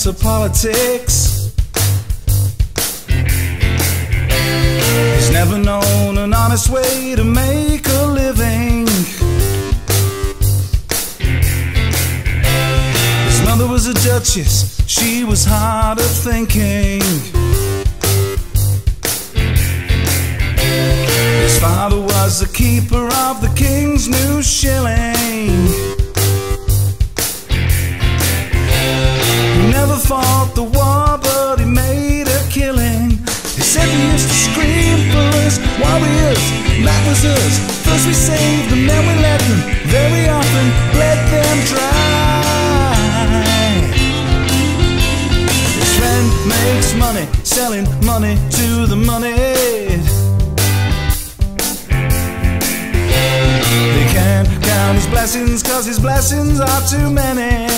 into politics. He's never known an honest way to make a living. His mother was a duchess, she was hard of thinking. His father was the keeper of the king's new shilling. Warriors, was us. First we saved them, then we let them, very often let them dry. His friend makes money, selling money to the moneyed. He can't count his blessings, cause his blessings are too many.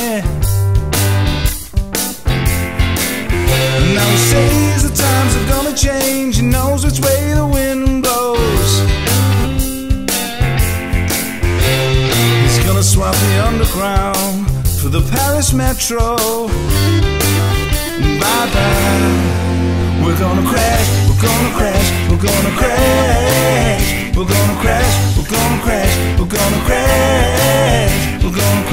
Now he says the times are gonna change. He knows which way the underground for the Paris Metro. Bye bye. We're gonna crash. We're gonna crash. We're gonna crash. We're gonna crash. We're gonna crash. We're gonna crash. We're gonna crash. We're gonna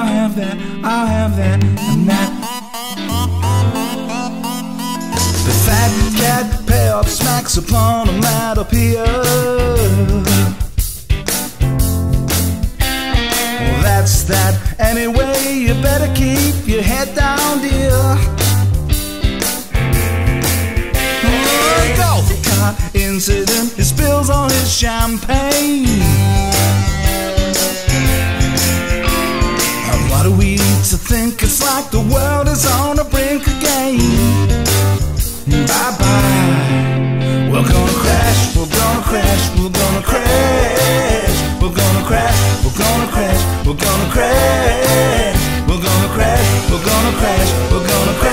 that, I have that, I'll have that, and that. The fat cat pair smacks upon a up here. Well, that's that. Anyway, you better keep your head down, dear. Golf cart incident, he spills all his champagne. Like the world is on the brink again. Bye bye. We're gonna crash, we're gonna crash, we're gonna crash. We're gonna crash, we're gonna crash, we're gonna crash. We're gonna crash, we're gonna crash, we're gonna crash. We're gonna crash.